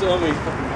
so many fucking